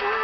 you.